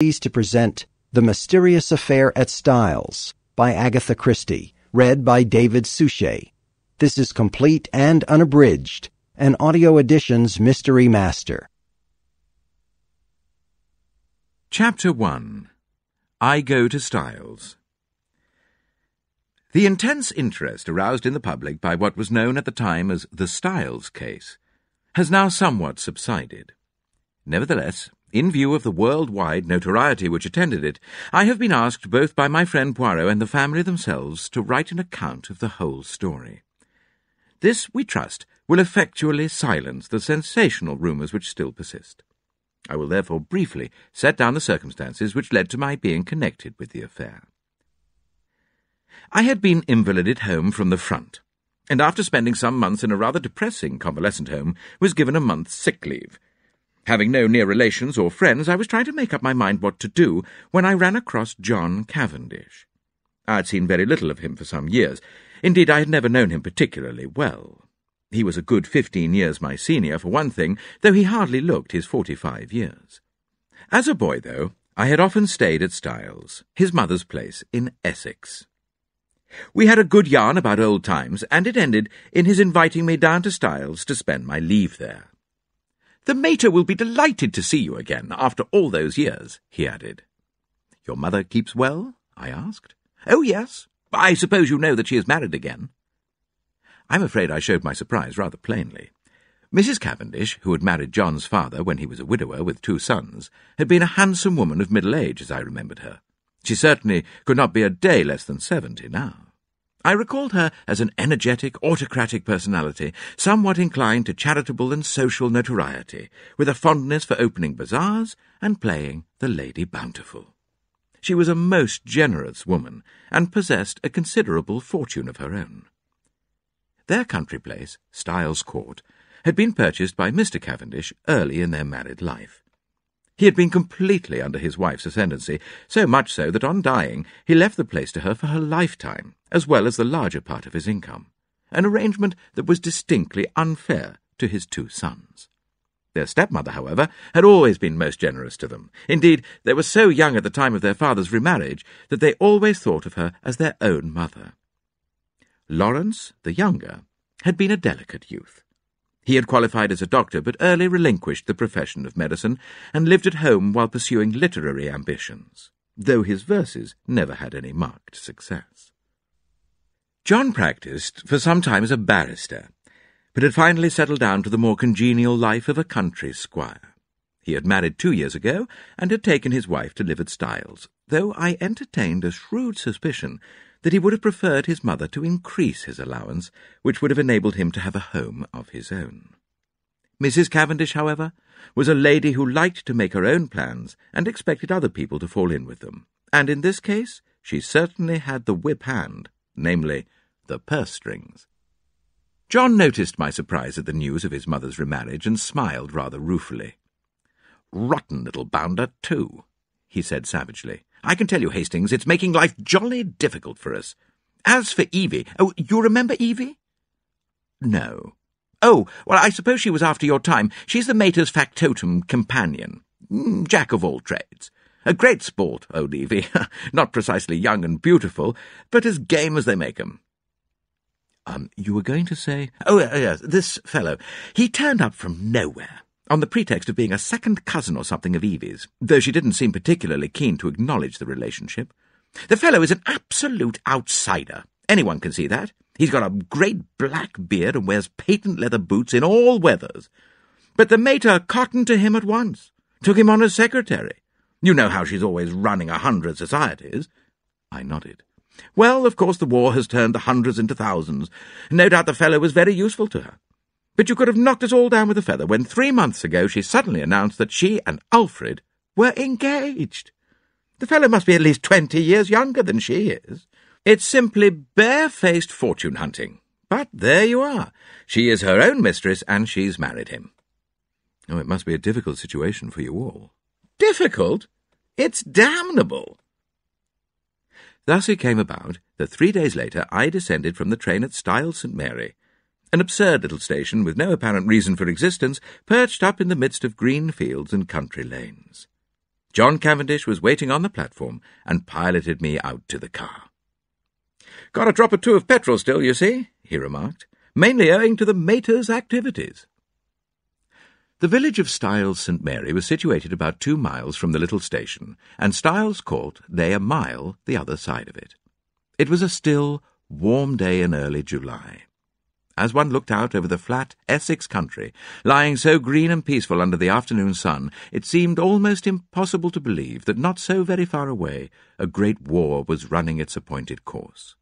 pleased to present The Mysterious Affair at Styles by Agatha Christie, read by David Suchet. This is complete and unabridged, an audio edition's mystery master. Chapter 1 I Go to Styles The intense interest aroused in the public by what was known at the time as the Styles case has now somewhat subsided. Nevertheless, in view of the worldwide notoriety which attended it, I have been asked both by my friend Poirot and the family themselves to write an account of the whole story. This, we trust, will effectually silence the sensational rumours which still persist. I will therefore briefly set down the circumstances which led to my being connected with the affair. I had been invalided home from the front, and after spending some months in a rather depressing convalescent home, was given a month's sick leave Having no near relations or friends, I was trying to make up my mind what to do when I ran across John Cavendish. I had seen very little of him for some years. Indeed, I had never known him particularly well. He was a good fifteen years my senior, for one thing, though he hardly looked his forty-five years. As a boy, though, I had often stayed at Styles, his mother's place in Essex. We had a good yarn about old times, and it ended in his inviting me down to Styles to spend my leave there. The mater will be delighted to see you again after all those years, he added. Your mother keeps well? I asked. Oh, yes. I suppose you know that she is married again. I'm afraid I showed my surprise rather plainly. Mrs. Cavendish, who had married John's father when he was a widower with two sons, had been a handsome woman of middle age, as I remembered her. She certainly could not be a day less than seventy now. I recalled her as an energetic, autocratic personality, somewhat inclined to charitable and social notoriety, with a fondness for opening bazaars and playing the Lady Bountiful. She was a most generous woman, and possessed a considerable fortune of her own. Their country place, Styles Court, had been purchased by Mr. Cavendish early in their married life. He had been completely under his wife's ascendancy, so much so that on dying he left the place to her for her lifetime, as well as the larger part of his income, an arrangement that was distinctly unfair to his two sons. Their stepmother, however, had always been most generous to them. Indeed, they were so young at the time of their father's remarriage that they always thought of her as their own mother. Lawrence, the younger, had been a delicate youth. He had qualified as a doctor, but early relinquished the profession of medicine and lived at home while pursuing literary ambitions, though his verses never had any marked success. John practised for some time as a barrister, but had finally settled down to the more congenial life of a country squire. He had married two years ago, and had taken his wife to live at Styles, though I entertained a shrewd suspicion that he would have preferred his mother to increase his allowance, which would have enabled him to have a home of his own. Mrs. Cavendish, however, was a lady who liked to make her own plans and expected other people to fall in with them, and in this case she certainly had the whip hand, namely, the purse strings. John noticed my surprise at the news of his mother's remarriage and smiled rather ruefully. Rotten little bounder, too, he said savagely. I can tell you, Hastings, it's making life jolly difficult for us. As for Evie, oh, you remember Evie? No. Oh, well, I suppose she was after your time. She's the mater's factotum companion. Mm, jack of all trades. A great sport, old Evie. Not precisely young and beautiful, but as game as they make 'em. Um, you were going to say? Oh, uh, yes, this fellow. He turned up from nowhere on the pretext of being a second cousin or something of Evie's, though she didn't seem particularly keen to acknowledge the relationship. The fellow is an absolute outsider. Anyone can see that. He's got a great black beard and wears patent leather boots in all weathers. But the mater cottoned to him at once, took him on as secretary. You know how she's always running a hundred societies. I nodded. Well, of course, the war has turned the hundreds into thousands. No doubt the fellow was very useful to her. But you could have knocked us all down with a feather when three months ago she suddenly announced that she and Alfred were engaged. The fellow must be at least twenty years younger than she is. It's simply barefaced fortune hunting. But there you are. She is her own mistress, and she's married him. Oh, it must be a difficult situation for you all. Difficult? It's damnable. Thus it came about that three days later I descended from the train at Styles St. Mary an absurd little station with no apparent reason for existence, perched up in the midst of green fields and country lanes. John Cavendish was waiting on the platform and piloted me out to the car. Got a drop or two of petrol still, you see, he remarked, mainly owing to the mater's activities. The village of Styles St. Mary was situated about two miles from the little station, and Styles Court lay a mile the other side of it. It was a still, warm day in early July. As one looked out over the flat Essex country, lying so green and peaceful under the afternoon sun, it seemed almost impossible to believe that not so very far away a great war was running its appointed course.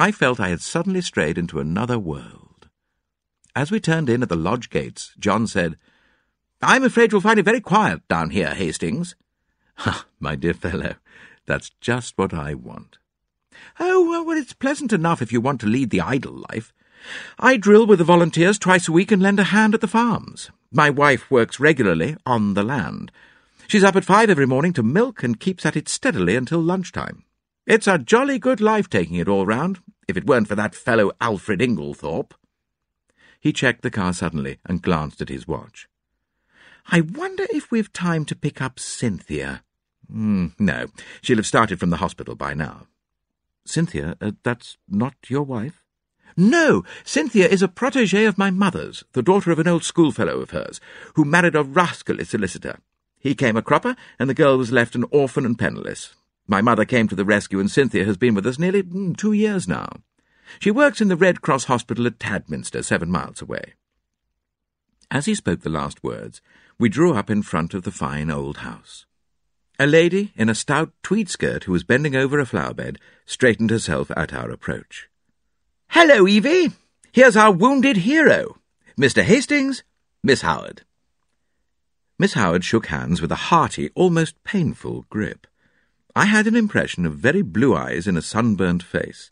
I felt I had suddenly strayed into another world. As we turned in at the lodge gates, John said, I'm afraid you'll find it very quiet down here, Hastings. Ha, ah, my dear fellow, that's just what I want. Oh, well, it's pleasant enough if you want to lead the idle life. I drill with the volunteers twice a week and lend a hand at the farms. My wife works regularly on the land. She's up at five every morning to milk and keeps at it steadily until lunchtime. It's a jolly good life taking it all round, if it weren't for that fellow Alfred Inglethorp. He checked the car suddenly and glanced at his watch. I wonder if we've time to pick up Cynthia. Mm, no, she'll have started from the hospital by now. Cynthia, uh, that's not your wife? No, Cynthia is a protégée of my mother's, the daughter of an old schoolfellow of hers, who married a rascally solicitor. He came a cropper, and the girl was left an orphan and penniless. My mother came to the rescue, and Cynthia has been with us nearly mm, two years now. She works in the Red Cross Hospital at Tadminster, seven miles away. As he spoke the last words, we drew up in front of the fine old house. A lady in a stout tweed skirt who was bending over a flower bed straightened herself at our approach. Hello, Evie. Here's our wounded hero, Mr. Hastings, Miss Howard. Miss Howard shook hands with a hearty, almost painful grip. I had an impression of very blue eyes in a sunburnt face.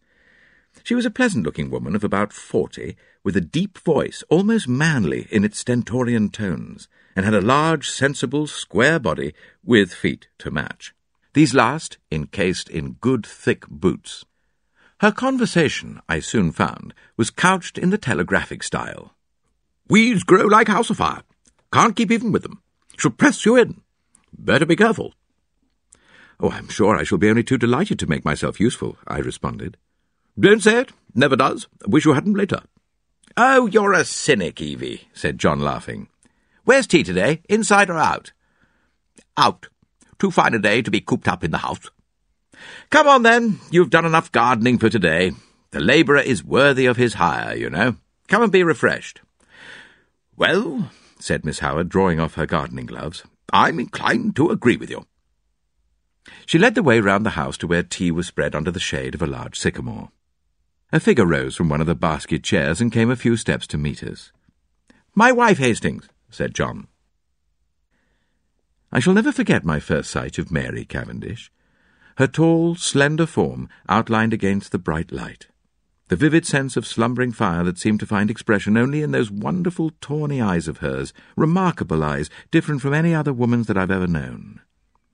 She was a pleasant-looking woman of about forty, with a deep voice, almost manly in its stentorian tones, and had a large, sensible, square body with feet to match. These last encased in good thick boots. Her conversation, I soon found, was couched in the telegraphic style. Weeds grow like house afire. Can't keep even with them. Should press you in. Better be careful. Oh, I'm sure I shall be only too delighted to make myself useful, I responded. Don't say it. Never does. Wish you hadn't later. Oh, you're a cynic, Evie, said John, laughing. Where's tea today, inside or out? Out. Too fine a day to be cooped up in the house. Come on, then. You've done enough gardening for today. The labourer is worthy of his hire, you know. Come and be refreshed. Well, said Miss Howard, drawing off her gardening gloves, I'm inclined to agree with you. She led the way round the house to where tea was spread under the shade of a large sycamore. A figure rose from one of the basket chairs and came a few steps to meet us. My wife, Hastings, said John. I shall never forget my first sight of Mary Cavendish her tall, slender form outlined against the bright light, the vivid sense of slumbering fire that seemed to find expression only in those wonderful tawny eyes of hers, remarkable eyes, different from any other woman's that I've ever known.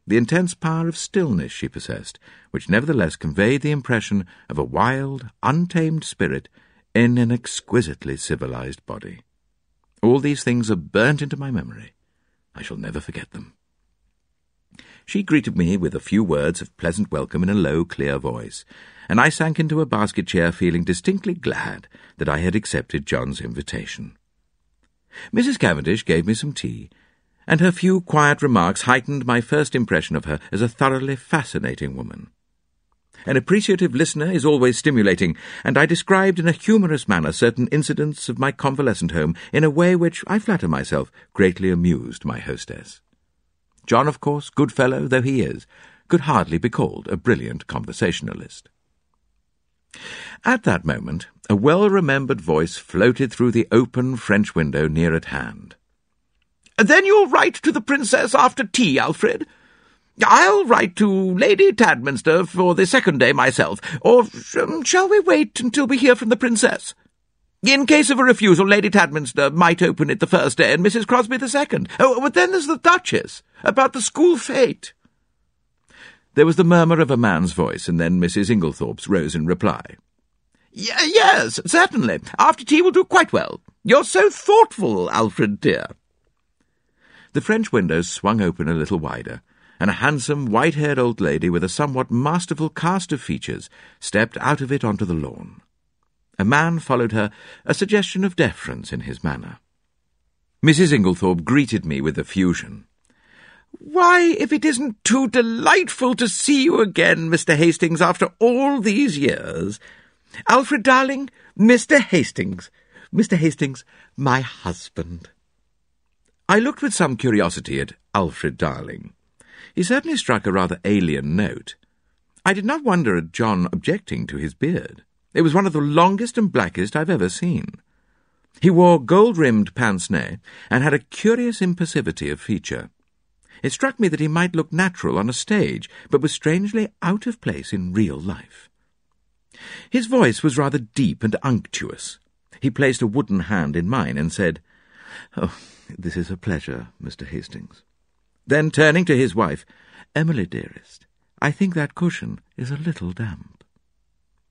The intense power of stillness she possessed, which nevertheless conveyed the impression of a wild, untamed spirit in an exquisitely civilized body. All these things are burnt into my memory. I shall never forget them. She greeted me with a few words of pleasant welcome in a low, clear voice, and I sank into a basket chair feeling distinctly glad that I had accepted John's invitation. Mrs. Cavendish gave me some tea, and her few quiet remarks heightened my first impression of her as a thoroughly fascinating woman. An appreciative listener is always stimulating, and I described in a humorous manner certain incidents of my convalescent home in a way which, I flatter myself, greatly amused my hostess. John, of course, good fellow though he is, could hardly be called a brilliant conversationalist. At that moment, a well-remembered voice floated through the open French window near at hand. Then you'll write to the Princess after tea, Alfred. I'll write to Lady Tadminster for the second day myself, or um, shall we wait until we hear from the Princess? In case of a refusal, Lady Tadminster might open it the first day and Mrs. Crosby the second. Oh, but then there's the Duchess, about the school fete. There was the murmur of a man's voice, and then Mrs. Inglethorp's rose in reply. Y yes, certainly. After tea will do quite well. You're so thoughtful, Alfred dear. The French windows swung open a little wider, and a handsome, white-haired old lady with a somewhat masterful cast of features stepped out of it onto the lawn. A man followed her, a suggestion of deference in his manner. Mrs. Inglethorp greeted me with effusion. Why, if it isn't too delightful to see you again, Mr. Hastings, after all these years. Alfred, darling, Mr. Hastings. Mr. Hastings, my husband. I looked with some curiosity at Alfred Darling. He certainly struck a rather alien note. I did not wonder at John objecting to his beard. It was one of the longest and blackest I've ever seen. He wore gold-rimmed pince-nez and had a curious impassivity of feature. It struck me that he might look natural on a stage, but was strangely out of place in real life. His voice was rather deep and unctuous. He placed a wooden hand in mine and said, Oh, this is a pleasure, Mr. Hastings. Then, turning to his wife, Emily, dearest, I think that cushion is a little damp.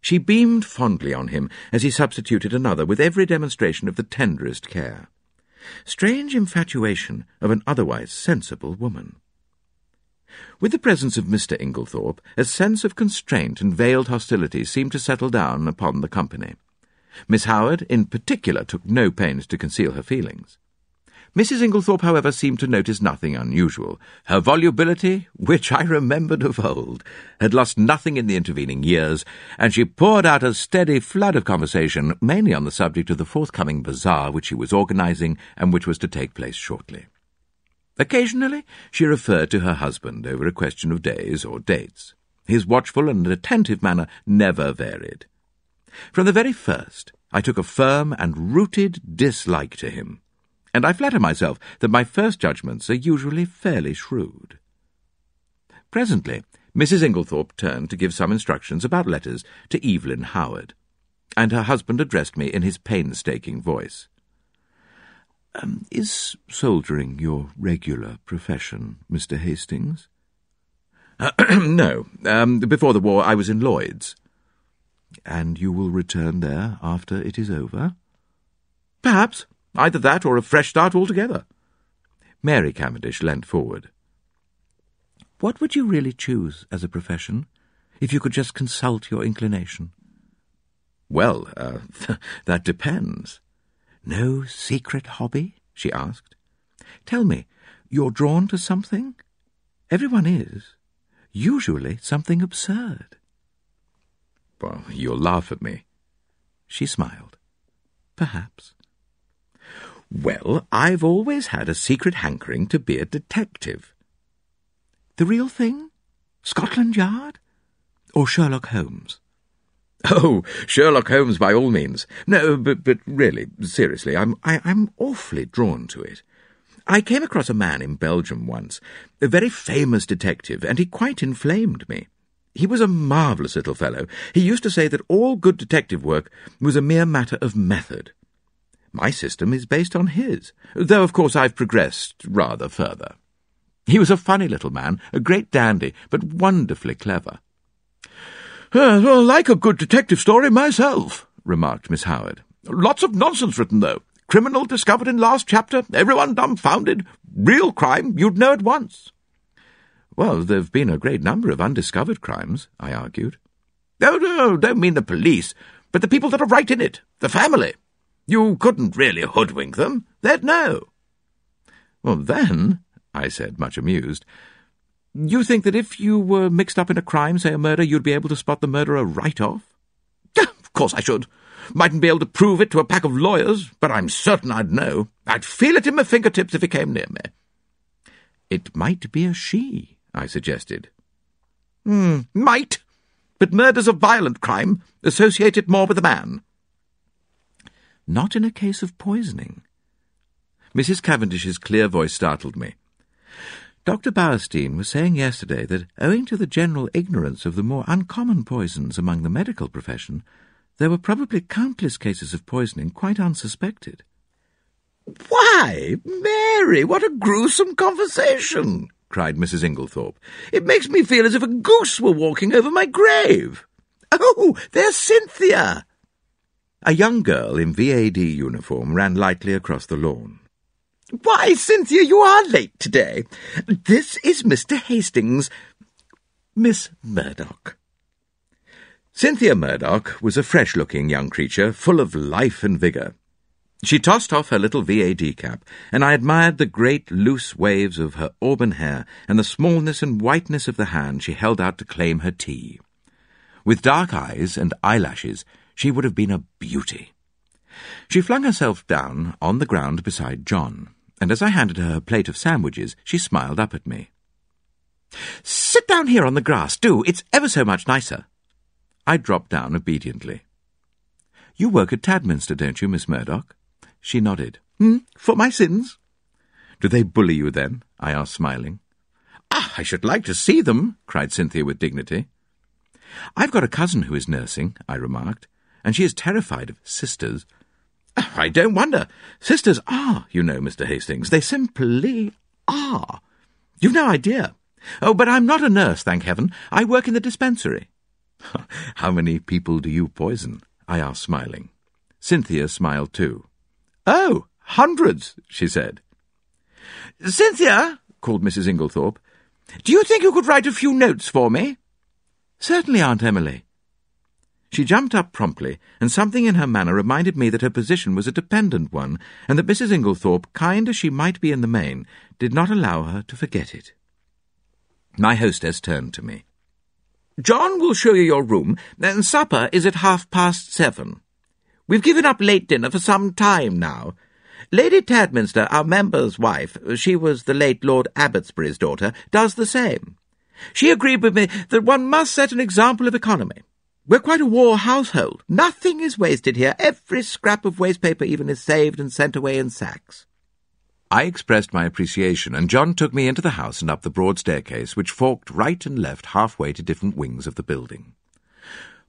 She beamed fondly on him as he substituted another with every demonstration of the tenderest care. Strange infatuation of an otherwise sensible woman. With the presence of Mr. Inglethorp, a sense of constraint and veiled hostility seemed to settle down upon the company. Miss Howard, in particular, took no pains to conceal her feelings. Mrs. Inglethorp, however, seemed to notice nothing unusual. Her volubility, which I remembered of old, had lost nothing in the intervening years, and she poured out a steady flood of conversation, mainly on the subject of the forthcoming bazaar which she was organizing and which was to take place shortly. Occasionally she referred to her husband over a question of days or dates. His watchful and attentive manner never varied. From the very first, I took a firm and rooted dislike to him and I flatter myself that my first judgments are usually fairly shrewd. Presently, Mrs. Inglethorp turned to give some instructions about letters to Evelyn Howard, and her husband addressed me in his painstaking voice. Um, is soldiering your regular profession, Mr. Hastings? No. Um, before the war, I was in Lloyd's. And you will return there after it is over? Perhaps. Either that or a fresh start altogether. Mary Cavendish leant forward. What would you really choose as a profession, if you could just consult your inclination? Well, uh, that depends. No secret hobby? she asked. Tell me, you're drawn to something? Everyone is. Usually something absurd. Well, you'll laugh at me. She smiled. Perhaps. Well, I've always had a secret hankering to be a detective. The real thing? Scotland Yard? Or Sherlock Holmes? Oh, Sherlock Holmes by all means. No, but, but really, seriously, I'm, I, am i am awfully drawn to it. I came across a man in Belgium once, a very famous detective, and he quite inflamed me. He was a marvellous little fellow. He used to say that all good detective work was a mere matter of method. My system is based on his, though of course I've progressed rather further. He was a funny little man, a great dandy, but wonderfully clever. Uh, well, like a good detective story myself, remarked Miss Howard. Lots of nonsense written, though. Criminal discovered in last chapter, everyone dumbfounded. Real crime, you'd know at once. Well, there've been a great number of undiscovered crimes, I argued. Oh, no, don't mean the police, but the people that are right in it, the family. You couldn't really hoodwink them. They'd know. Well, then, I said, much amused, you think that if you were mixed up in a crime, say a murder, you'd be able to spot the murderer right off? Of course I should. Mightn't be able to prove it to a pack of lawyers, but I'm certain I'd know. I'd feel it in my fingertips if he came near me. It might be a she, I suggested. Hmm, might. But murder's a violent crime. Associate it more with a man not in a case of poisoning. Mrs. Cavendish's clear voice startled me. Dr. Bauerstein was saying yesterday that, owing to the general ignorance of the more uncommon poisons among the medical profession, there were probably countless cases of poisoning quite unsuspected. Why, Mary, what a gruesome conversation! cried Mrs. Inglethorp. It makes me feel as if a goose were walking over my grave. Oh, there's Cynthia! A young girl in VAD uniform ran lightly across the lawn. Why, Cynthia, you are late today. This is Mr. Hastings. Miss Murdoch. Cynthia Murdoch was a fresh-looking young creature, full of life and vigour. She tossed off her little VAD cap, and I admired the great loose waves of her auburn hair and the smallness and whiteness of the hand she held out to claim her tea. With dark eyes and eyelashes, she would have been a beauty. She flung herself down on the ground beside John, and as I handed her a plate of sandwiches, she smiled up at me. Sit down here on the grass, do. It's ever so much nicer. I dropped down obediently. You work at Tadminster, don't you, Miss Murdoch? She nodded. Hmm, for my sins. Do they bully you then? I asked, smiling. Ah, I should like to see them, cried Cynthia with dignity. I've got a cousin who is nursing, I remarked, and she is terrified of sisters. Ah, I don't wonder. Sisters are, you know, Mr. Hastings. They simply are. You've no idea. Oh, but I'm not a nurse, thank heaven. I work in the dispensary. How many people do you poison? I asked, smiling. Cynthia smiled too. Oh, hundreds, she said. Cynthia, called Mrs. Inglethorp, do you think you could write a few notes for me? Certainly, Aunt Emily. She jumped up promptly, and something in her manner reminded me that her position was a dependent one, and that Mrs. Inglethorp, kind as she might be in the main, did not allow her to forget it. My hostess turned to me. John will show you your room, and supper is at half past seven. We've given up late dinner for some time now. Lady Tadminster, our member's wife, she was the late Lord Abbotsbury's daughter, does the same. She agreed with me that one must set an example of economy. We're quite a war household. Nothing is wasted here. Every scrap of waste paper even is saved and sent away in sacks. I expressed my appreciation, and John took me into the house and up the broad staircase, which forked right and left halfway to different wings of the building.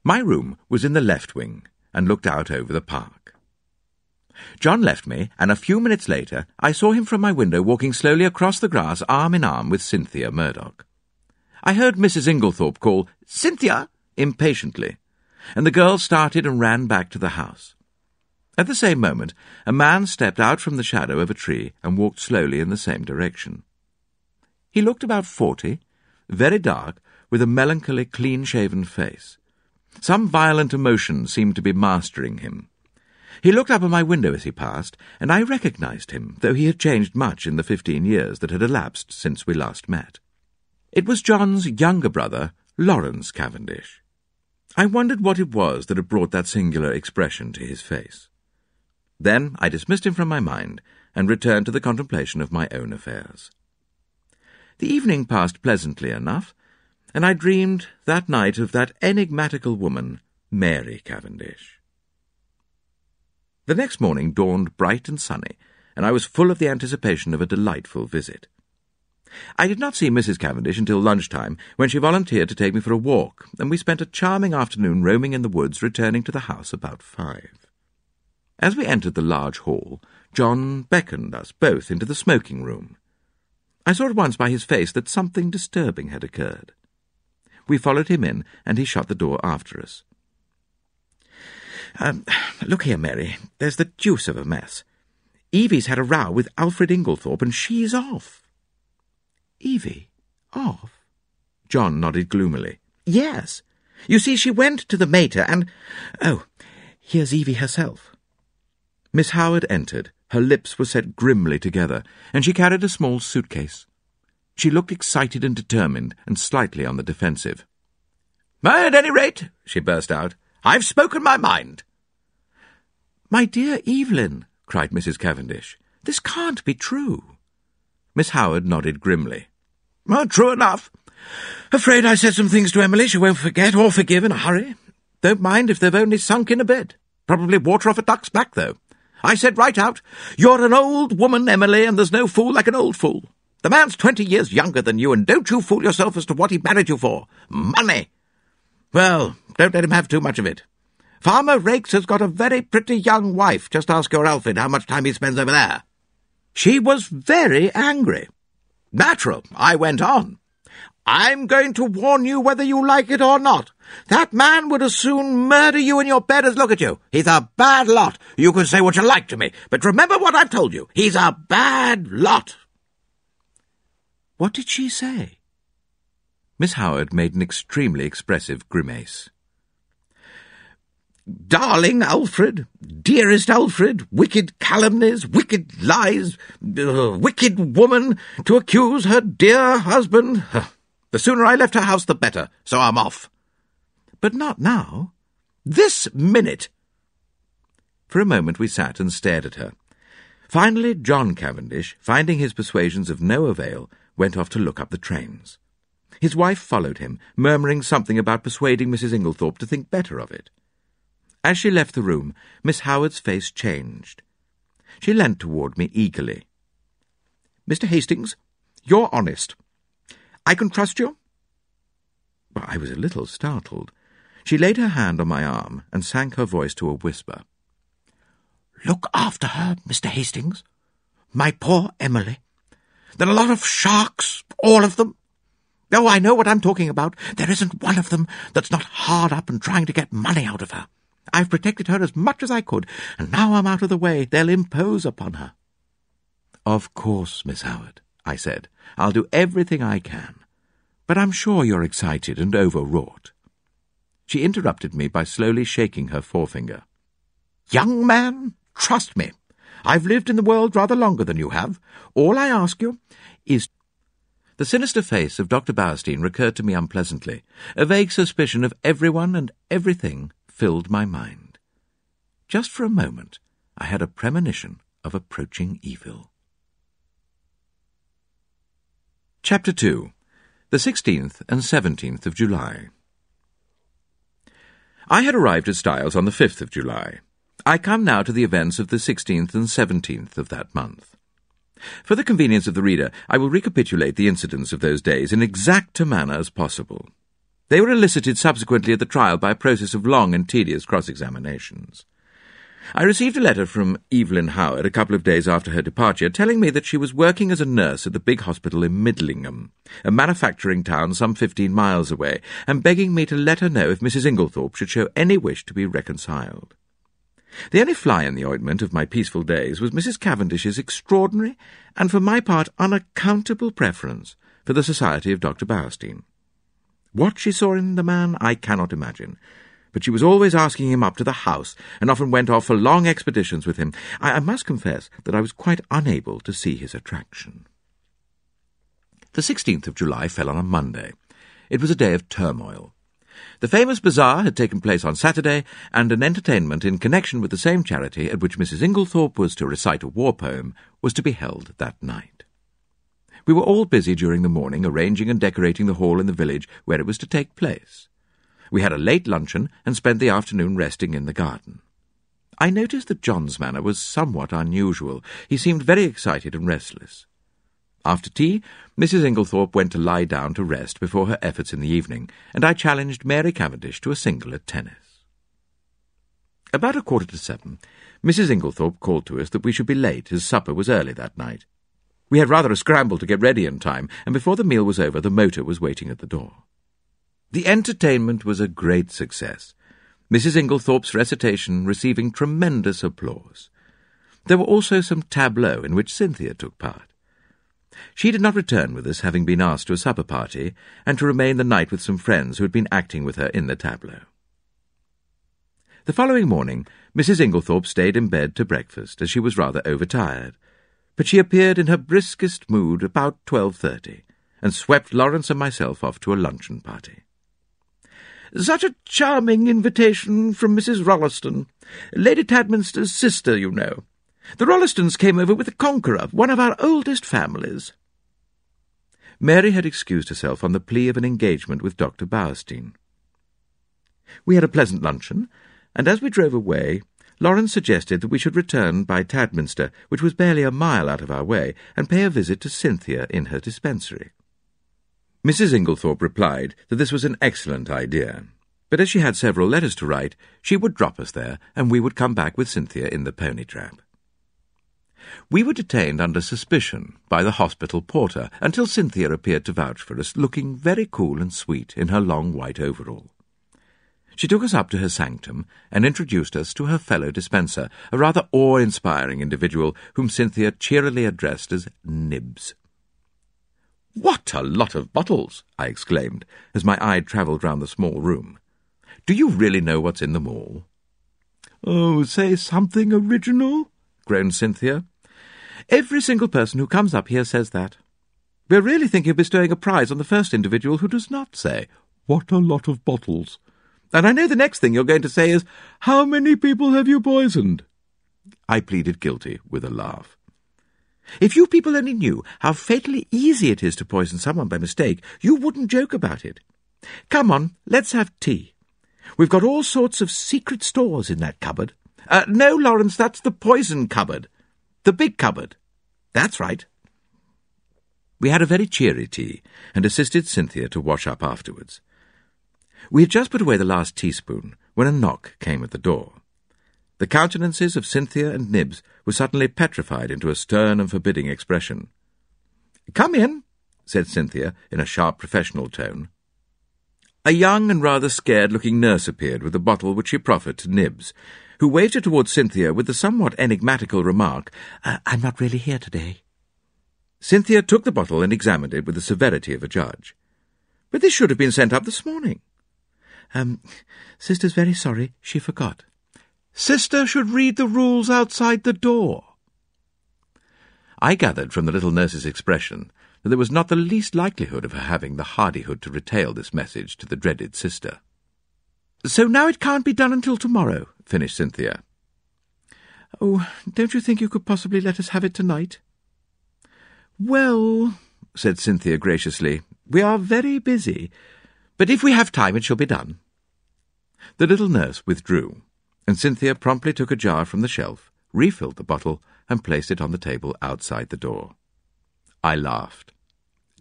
My room was in the left wing and looked out over the park. John left me, and a few minutes later I saw him from my window walking slowly across the grass arm in arm with Cynthia Murdoch. I heard Mrs. Inglethorp call, Cynthia! Impatiently, and the girl started and ran back to the house. At the same moment, a man stepped out from the shadow of a tree and walked slowly in the same direction. He looked about forty, very dark, with a melancholy, clean-shaven face. Some violent emotion seemed to be mastering him. He looked up at my window as he passed, and I recognized him, though he had changed much in the fifteen years that had elapsed since we last met. It was John's younger brother, Lawrence Cavendish. I wondered what it was that had brought that singular expression to his face. Then I dismissed him from my mind and returned to the contemplation of my own affairs. The evening passed pleasantly enough, and I dreamed that night of that enigmatical woman, Mary Cavendish. The next morning dawned bright and sunny, and I was full of the anticipation of a delightful visit. I did not see Mrs. Cavendish until lunchtime, when she volunteered to take me for a walk, and we spent a charming afternoon roaming in the woods, returning to the house about five. As we entered the large hall, John beckoned us both into the smoking room. I saw at once by his face that something disturbing had occurred. We followed him in, and he shut the door after us. Um, look here, Mary. There's the deuce of a mess. Evie's had a row with Alfred Inglethorp, and she's off. Evie? Off? John nodded gloomily. Yes. You see, she went to the mater and... Oh, here's Evie herself. Miss Howard entered. Her lips were set grimly together, and she carried a small suitcase. She looked excited and determined, and slightly on the defensive. At any rate, she burst out, I've spoken my mind. My dear Evelyn, cried Mrs. Cavendish, this can't be true. Miss Howard nodded grimly. Well, true enough. Afraid I said some things to Emily she won't forget or forgive in a hurry. Don't mind if they've only sunk in a bit. Probably water off a duck's back, though. I said right out, You're an old woman, Emily, and there's no fool like an old fool. The man's twenty years younger than you, and don't you fool yourself as to what he married you for. Money! Well, don't let him have too much of it. Farmer Raikes has got a very pretty young wife. Just ask your Alfred how much time he spends over there. She was very angry. Natural. I went on. I'm going to warn you whether you like it or not. That man would as soon murder you in your bed as look at you. He's a bad lot. You can say what you like to me, but remember what I've told you. He's a bad lot. What did she say? Miss Howard made an extremely expressive grimace. Darling Alfred, dearest Alfred, wicked calumnies, wicked lies, uh, wicked woman, to accuse her dear husband. The sooner I left her house, the better, so I'm off. But not now. This minute. For a moment we sat and stared at her. Finally, John Cavendish, finding his persuasions of no avail, went off to look up the trains. His wife followed him, murmuring something about persuading Mrs. Inglethorp to think better of it. As she left the room, Miss Howard's face changed. She leant toward me eagerly. Mr. Hastings, you're honest. I can trust you? I was a little startled. She laid her hand on my arm and sank her voice to a whisper. Look after her, Mr. Hastings. My poor Emily. There are a lot of sharks, all of them. Oh, I know what I'm talking about. There isn't one of them that's not hard up and trying to get money out of her. I've protected her as much as I could, and now I'm out of the way. They'll impose upon her. Of course, Miss Howard, I said. I'll do everything I can. But I'm sure you're excited and overwrought. She interrupted me by slowly shaking her forefinger. Young man, trust me. I've lived in the world rather longer than you have. All I ask you is the sinister face of Dr. Bauerstein recurred to me unpleasantly. A vague suspicion of everyone and everything filled my mind. Just for a moment, I had a premonition of approaching evil. Chapter 2 The 16th and 17th of July. I had arrived at Styles on the 5th of July. I come now to the events of the 16th and 17th of that month. For the convenience of the reader, I will recapitulate the incidents of those days in exact a manner as possible. They were elicited subsequently at the trial by a process of long and tedious cross-examinations. I received a letter from Evelyn Howard a couple of days after her departure, telling me that she was working as a nurse at the big hospital in Midlingham, a manufacturing town some fifteen miles away, and begging me to let her know if Mrs. Inglethorp should show any wish to be reconciled. The only fly in the ointment of my peaceful days was Mrs. Cavendish's extraordinary, and for my part unaccountable preference for the society of Dr. Bauerstein. What she saw in the man I cannot imagine, but she was always asking him up to the house, and often went off for long expeditions with him. I, I must confess that I was quite unable to see his attraction. The 16th of July fell on a Monday. It was a day of turmoil. The famous bazaar had taken place on Saturday, and an entertainment in connection with the same charity at which Mrs. Inglethorp was to recite a war poem was to be held that night. We were all busy during the morning arranging and decorating the hall in the village where it was to take place. We had a late luncheon and spent the afternoon resting in the garden. I noticed that John's manner was somewhat unusual. He seemed very excited and restless. After tea, Mrs. Inglethorp went to lie down to rest before her efforts in the evening, and I challenged Mary Cavendish to a single at tennis. About a quarter to seven, Mrs. Inglethorp called to us that we should be late, as supper was early that night. We had rather a scramble to get ready in time, and before the meal was over, the motor was waiting at the door. The entertainment was a great success, Mrs. Inglethorp's recitation receiving tremendous applause. There were also some tableaux in which Cynthia took part. She did not return with us, having been asked to a supper party, and to remain the night with some friends who had been acting with her in the tableau. The following morning, Mrs. Inglethorp stayed in bed to breakfast, as she was rather overtired, but she appeared in her briskest mood about twelve-thirty, and swept Lawrence and myself off to a luncheon party. Such a charming invitation from Mrs. Rolleston, Lady Tadminster's sister, you know. The Rollestons came over with the Conqueror, one of our oldest families. Mary had excused herself on the plea of an engagement with Dr. Bauerstein. We had a pleasant luncheon, and as we drove away, Lawrence suggested that we should return by Tadminster, which was barely a mile out of our way, and pay a visit to Cynthia in her dispensary. Mrs. Inglethorp replied that this was an excellent idea, but as she had several letters to write, she would drop us there, and we would come back with Cynthia in the pony trap. We were detained under suspicion by the hospital porter until Cynthia appeared to vouch for us, looking very cool and sweet in her long white overall. She took us up to her sanctum and introduced us to her fellow dispenser, a rather awe-inspiring individual whom Cynthia cheerily addressed as Nibs. What a lot of bottles! I exclaimed, as my eye travelled round the small room. Do you really know what's in them all? Oh, say something original, groaned Cynthia. Every single person who comes up here says that. We're really thinking of bestowing a prize on the first individual who does not say, What a lot of bottles. And I know the next thing you're going to say is, How many people have you poisoned? I pleaded guilty with a laugh. If you people only knew how fatally easy it is to poison someone by mistake, you wouldn't joke about it. Come on, let's have tea. We've got all sorts of secret stores in that cupboard. Uh, no, Lawrence, that's the poison cupboard. The big cupboard. That's right. We had a very cheery tea, and assisted Cynthia to wash up afterwards. We had just put away the last teaspoon when a knock came at the door. The countenances of Cynthia and Nibs were suddenly petrified into a stern and forbidding expression. Come in, said Cynthia in a sharp professional tone. A young and rather scared-looking nurse appeared with a bottle which she proffered to Nibs, who waved it towards Cynthia with the somewhat enigmatical remark, uh, I'm not really here today. Cynthia took the bottle and examined it with the severity of a judge. But this should have been sent up this morning. Um, Sister's very sorry, she forgot. Sister should read the rules outside the door. I gathered from the little nurse's expression that there was not the least likelihood of her having the hardihood to retail this message to the dreaded sister. So now it can't be done until tomorrow, finished Cynthia. Oh, don't you think you could possibly let us have it tonight? Well, said Cynthia graciously, we are very busy, but if we have time it shall be done. The little nurse withdrew, and Cynthia promptly took a jar from the shelf, refilled the bottle, and placed it on the table outside the door. I laughed.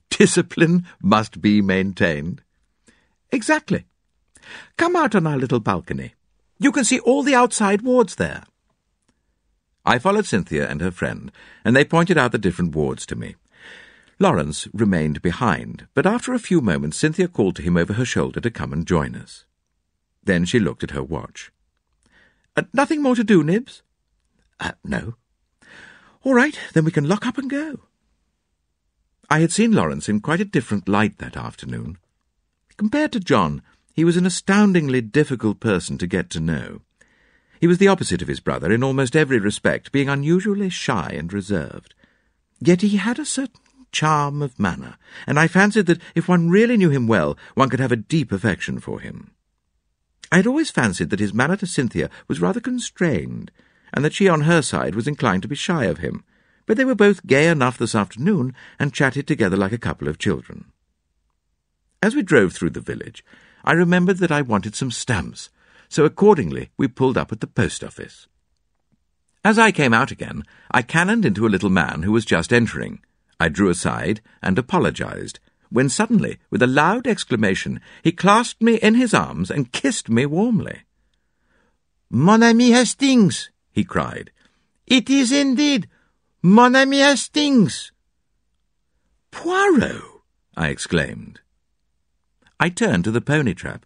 Discipline must be maintained. Exactly. Come out on our little balcony. You can see all the outside wards there. I followed Cynthia and her friend, and they pointed out the different wards to me. Lawrence remained behind, but after a few moments Cynthia called to him over her shoulder to come and join us. Then she looked at her watch. Uh, nothing more to do, Nibs? Uh, no. All right, then we can lock up and go. I had seen Lawrence in quite a different light that afternoon. Compared to John, he was an astoundingly difficult person to get to know. He was the opposite of his brother in almost every respect, being unusually shy and reserved. Yet he had a certain charm of manner, and I fancied that if one really knew him well, one could have a deep affection for him. I had always fancied that his manner to Cynthia was rather constrained, and that she on her side was inclined to be shy of him, but they were both gay enough this afternoon and chatted together like a couple of children. As we drove through the village, I remembered that I wanted some stamps, so accordingly we pulled up at the post office. As I came out again, I cannoned into a little man who was just entering. I drew aside and apologized, when suddenly, with a loud exclamation, he clasped me in his arms and kissed me warmly. Mon ami Hastings, he cried. It is indeed Mon ami Hastings. Poirot, I exclaimed. I turned to the pony trap.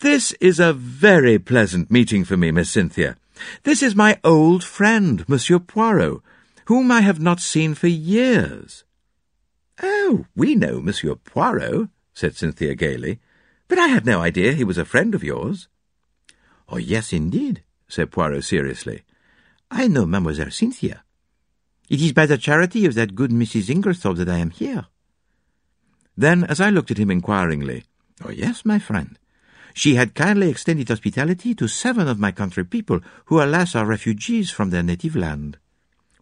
This is a very pleasant meeting for me, Miss Cynthia. This is my old friend, Monsieur Poirot, whom I have not seen for years. Oh, we know Monsieur Poirot, said Cynthia gaily, but I had no idea he was a friend of yours. Oh, yes, indeed, said Poirot seriously. I know Mademoiselle Cynthia. It is by the charity of that good Mrs. Inglethorp that I am here. Then, as I looked at him inquiringly, Oh, yes, my friend. She had kindly extended hospitality to seven of my country people who, alas, are refugees from their native land.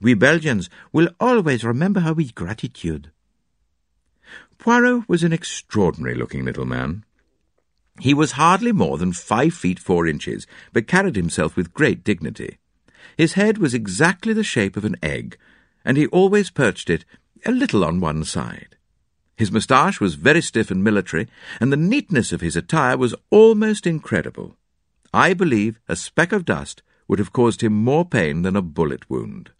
We Belgians will always remember her with gratitude. Poirot was an extraordinary-looking little man. He was hardly more than five feet four inches, but carried himself with great dignity. His head was exactly the shape of an egg, and he always perched it a little on one side. His moustache was very stiff and military, and the neatness of his attire was almost incredible. I believe a speck of dust would have caused him more pain than a bullet wound.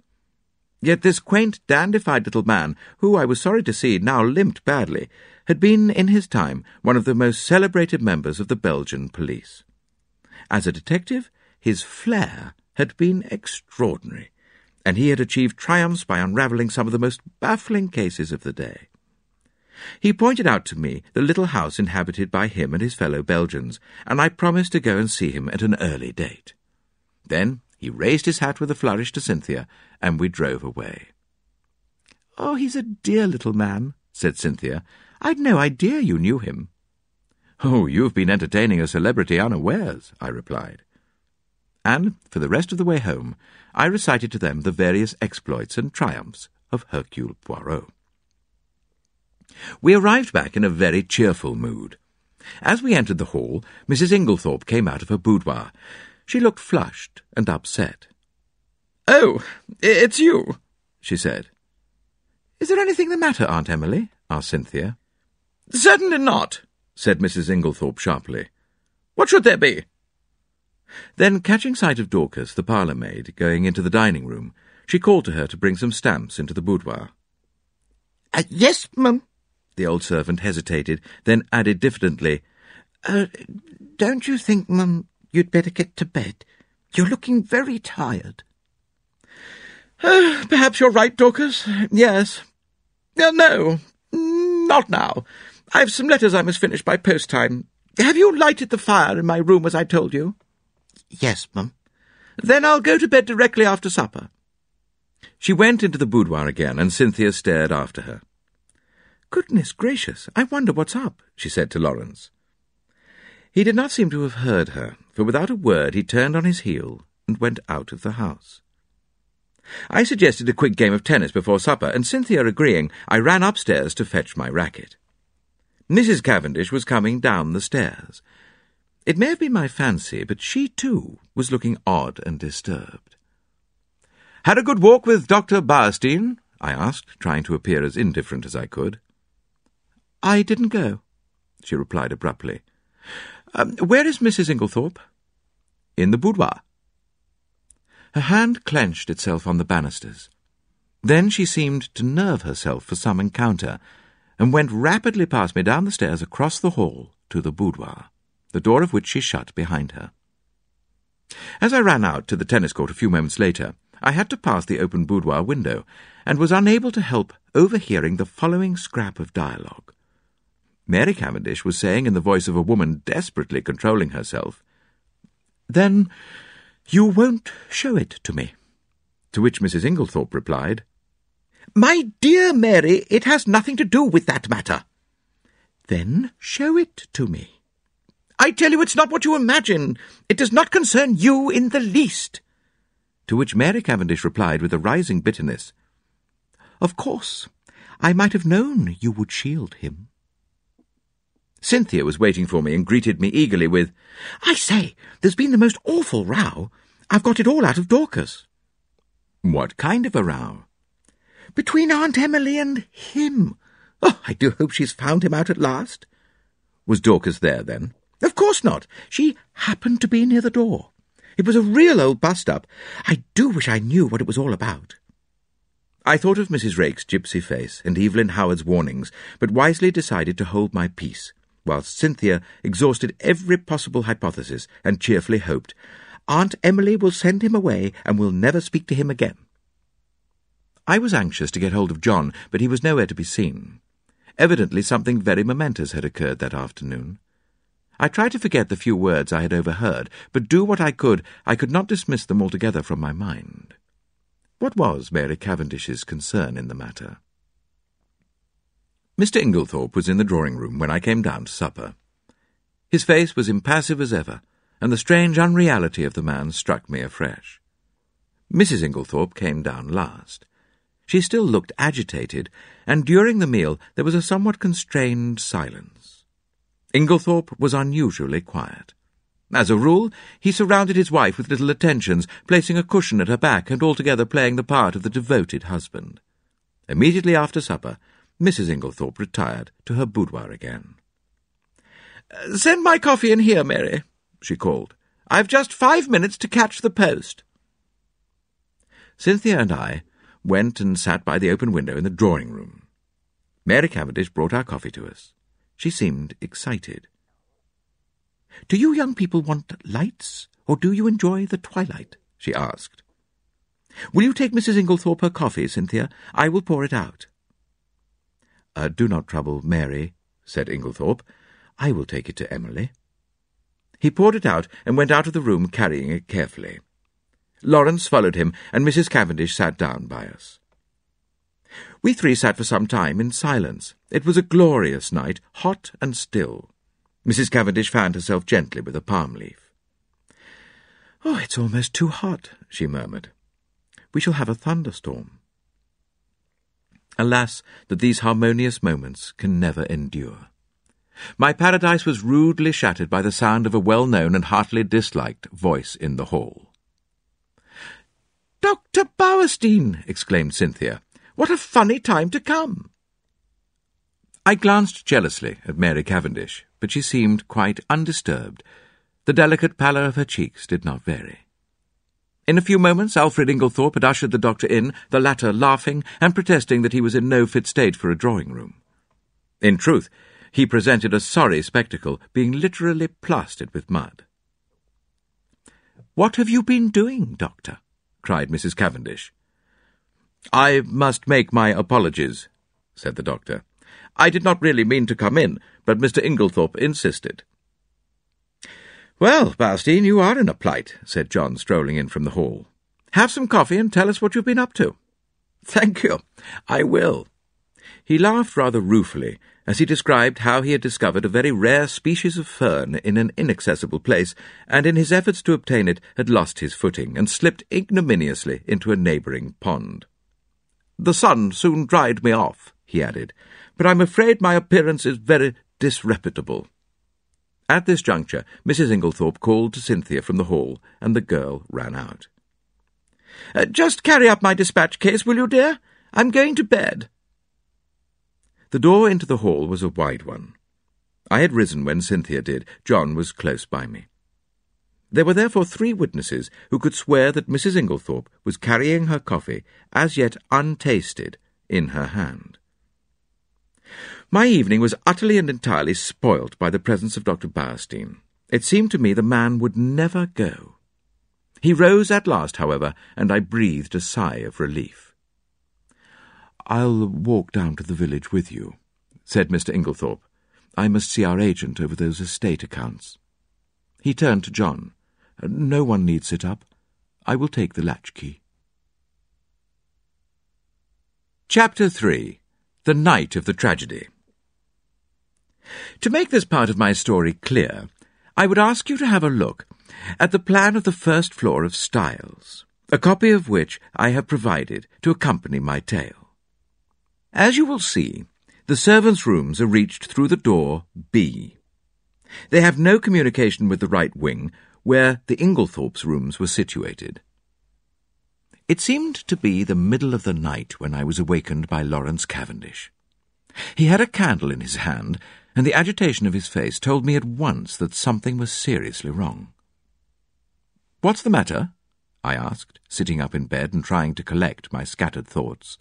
Yet this quaint, dandified little man, who I was sorry to see now limped badly, had been, in his time, one of the most celebrated members of the Belgian police. As a detective, his flair had been extraordinary, and he had achieved triumphs by unravelling some of the most baffling cases of the day. He pointed out to me the little house inhabited by him and his fellow Belgians, and I promised to go and see him at an early date. Then he raised his hat with a flourish to Cynthia, and we drove away. Oh, he's a dear little man, said Cynthia. I'd no idea you knew him. Oh, you've been entertaining a celebrity unawares, I replied. And, for the rest of the way home, I recited to them the various exploits and triumphs of Hercule Poirot. We arrived back in a very cheerful mood. As we entered the hall, Mrs. Inglethorp came out of her boudoir. She looked flushed and upset. Oh, it's you, she said. Is there anything the matter, Aunt Emily? asked Cynthia. Certainly not, said Mrs. Inglethorp sharply. What should there be? Then, catching sight of Dorcas, the parlour maid, going into the dining room, she called to her to bring some stamps into the boudoir. Uh, yes, mum. the old servant hesitated, then added diffidently, uh, Don't you think, mum, you'd better get to bed? You're looking very tired. Perhaps you're right, Dorcas. Yes. No, mm, not now. I've some letters I must finish by post time. Have you lighted the fire in my room as I told you? Yes, mum. Then I'll go to bed directly after supper. She went into the boudoir again, and Cynthia stared after her. Goodness gracious, I wonder what's up, she said to Lawrence. He did not seem to have heard her, for without a word he turned on his heel and went out of the house. I suggested a quick game of tennis before supper, and Cynthia agreeing, I ran upstairs to fetch my racket. Mrs. Cavendish was coming down the stairs. It may have been my fancy, but she, too, was looking odd and disturbed. Had a good walk with Dr. Bauerstein? I asked, trying to appear as indifferent as I could. I didn't go, she replied abruptly. Um, where is Mrs. Inglethorp? In the boudoir. Her hand clenched itself on the banisters. Then she seemed to nerve herself for some encounter, and went rapidly past me down the stairs across the hall to the boudoir, the door of which she shut behind her. As I ran out to the tennis court a few moments later, I had to pass the open boudoir window, and was unable to help overhearing the following scrap of dialogue. Mary Cavendish was saying in the voice of a woman desperately controlling herself, Then you won't show it to me. To which Mrs. Inglethorp replied, My dear Mary, it has nothing to do with that matter. Then show it to me. I tell you it's not what you imagine. It does not concern you in the least. To which Mary Cavendish replied with a rising bitterness, Of course, I might have known you would shield him. Cynthia was waiting for me and greeted me eagerly with, I say, there's been the most awful row. I've got it all out of Dorcas. What kind of a row? Between Aunt Emily and him. Oh, I do hope she's found him out at last. Was Dorcas there, then? Of course not. She happened to be near the door. It was a real old bust-up. I do wish I knew what it was all about. I thought of Mrs. Raikes's gypsy face and Evelyn Howard's warnings, but wisely decided to hold my peace whilst Cynthia exhausted every possible hypothesis and cheerfully hoped, Aunt Emily will send him away and will never speak to him again. I was anxious to get hold of John, but he was nowhere to be seen. Evidently something very momentous had occurred that afternoon. I tried to forget the few words I had overheard, but do what I could, I could not dismiss them altogether from my mind. What was Mary Cavendish's concern in the matter? Mr. Inglethorp was in the drawing-room when I came down to supper. His face was impassive as ever, and the strange unreality of the man struck me afresh. Mrs. Inglethorp came down last. She still looked agitated, and during the meal there was a somewhat constrained silence. Inglethorp was unusually quiet. As a rule, he surrounded his wife with little attentions, placing a cushion at her back and altogether playing the part of the devoted husband. Immediately after supper, Mrs. Inglethorp retired to her boudoir again. Send my coffee in here, Mary, she called. I've just five minutes to catch the post. Cynthia and I went and sat by the open window in the drawing room. Mary Cavendish brought our coffee to us. She seemed excited. Do you young people want lights, or do you enjoy the twilight? she asked. Will you take Mrs. Inglethorp her coffee, Cynthia? I will pour it out. Uh, do not trouble Mary, said Inglethorp. I will take it to Emily. He poured it out and went out of the room carrying it carefully. Lawrence followed him, and Mrs. Cavendish sat down by us. We three sat for some time in silence. It was a glorious night, hot and still. Mrs. Cavendish fanned herself gently with a palm leaf. Oh, it's almost too hot, she murmured. We shall have a thunderstorm. Alas, that these harmonious moments can never endure. My paradise was rudely shattered by the sound of a well-known and heartily disliked voice in the hall. Dr. Bauerstein! exclaimed Cynthia. What a funny time to come! I glanced jealously at Mary Cavendish, but she seemed quite undisturbed. The delicate pallor of her cheeks did not vary. In a few moments Alfred Inglethorp had ushered the doctor in, the latter laughing and protesting that he was in no fit state for a drawing-room. In truth, he presented a sorry spectacle, being literally plastered with mud. "'What have you been doing, Doctor?' cried Mrs. Cavendish. "'I must make my apologies,' said the doctor. "'I did not really mean to come in, but Mr. Inglethorp insisted.' "'Well, Bauerstein, you are in a plight,' said John, strolling in from the hall. "'Have some coffee and tell us what you've been up to.' "'Thank you. I will.' He laughed rather ruefully as he described how he had discovered a very rare species of fern in an inaccessible place, and in his efforts to obtain it had lost his footing and slipped ignominiously into a neighbouring pond. The sun soon dried me off, he added, but I'm afraid my appearance is very disreputable. At this juncture, Mrs. Inglethorp called to Cynthia from the hall, and the girl ran out. Uh, just carry up my dispatch case, will you, dear? I'm going to bed. The door into the hall was a wide one. I had risen when Cynthia did. John was close by me. There were therefore three witnesses who could swear that Mrs. Inglethorp was carrying her coffee, as yet untasted, in her hand. My evening was utterly and entirely spoilt by the presence of Dr. Bauerstein. It seemed to me the man would never go. He rose at last, however, and I breathed a sigh of relief. I'll walk down to the village with you, said Mr. Inglethorp. I must see our agent over those estate accounts. He turned to John. No one need sit up. I will take the latchkey. Chapter 3 The Night of the Tragedy To make this part of my story clear, I would ask you to have a look at the plan of the first floor of Styles, a copy of which I have provided to accompany my tale. As you will see, the servants' rooms are reached through the door B. They have no communication with the right wing, where the Inglethorps' rooms were situated. It seemed to be the middle of the night when I was awakened by Lawrence Cavendish. He had a candle in his hand, and the agitation of his face told me at once that something was seriously wrong. What's the matter? I asked, sitting up in bed and trying to collect my scattered thoughts.